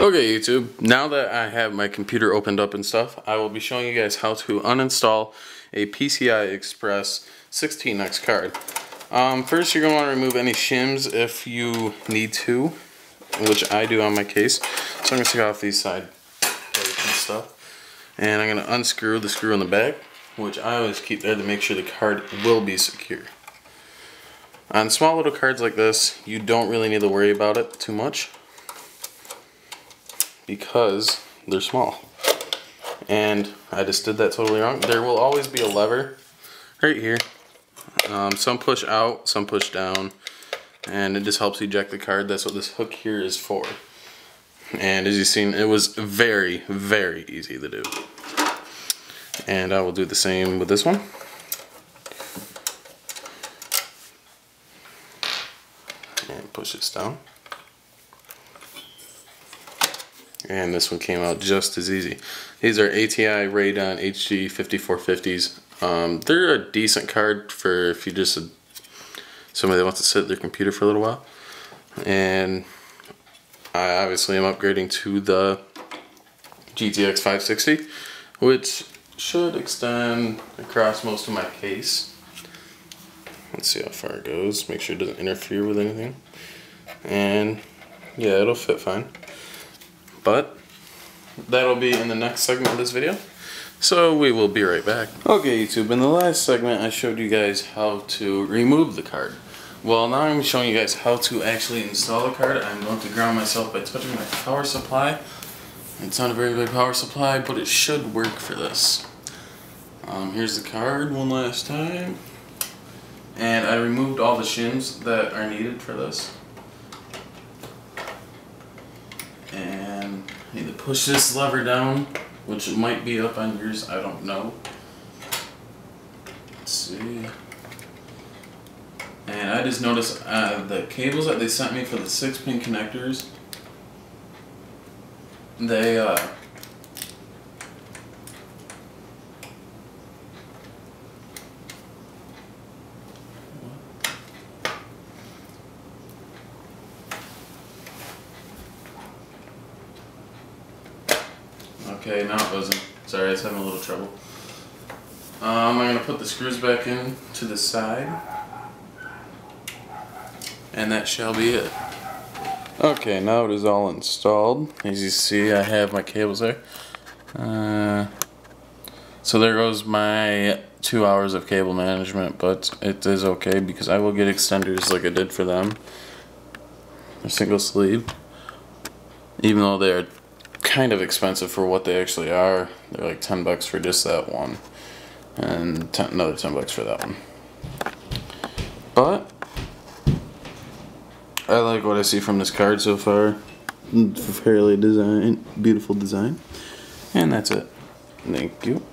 Okay YouTube, now that I have my computer opened up and stuff, I will be showing you guys how to uninstall a PCI Express 16X card. Um, first you're going to want to remove any shims if you need to, which I do on my case. So I'm going to take off these side plates and stuff. And I'm going to unscrew the screw in the back, which I always keep there to make sure the card will be secure. On small little cards like this, you don't really need to worry about it too much because they're small. And I just did that totally wrong. There will always be a lever right here. Um, some push out, some push down. And it just helps eject the card. That's what this hook here is for. And as you've seen, it was very, very easy to do. And I will do the same with this one. And push this down. And this one came out just as easy. These are ATI Radeon HD 5450s. Um, they're a decent card for if you just somebody that wants to sit at their computer for a little while. And I obviously am upgrading to the GTX 560, which should extend across most of my case. Let's see how far it goes. Make sure it doesn't interfere with anything. And yeah, it'll fit fine. But that'll be in the next segment of this video. So we will be right back. Okay YouTube, in the last segment I showed you guys how to remove the card. Well now I'm showing you guys how to actually install the card. I'm going to ground myself by touching my power supply. It's not a very big power supply, but it should work for this. Um, here's the card one last time. And I removed all the shims that are needed for this. Need to push this lever down, which might be up on yours, I don't know. Let's see. And I just noticed uh, the cables that they sent me for the six pin connectors, they uh, Okay, now it wasn't. Sorry, I was having a little trouble. Um, I'm going to put the screws back in to the side. And that shall be it. Okay, now it is all installed. As you see, I have my cables there. Uh, so there goes my two hours of cable management, but it is okay because I will get extenders like I did for them. A single sleeve. Even though they're kind of expensive for what they actually are. They're like 10 bucks for just that one. And ten, another 10 bucks for that one. But, I like what I see from this card so far. Fairly design, beautiful design. And that's it. Thank you.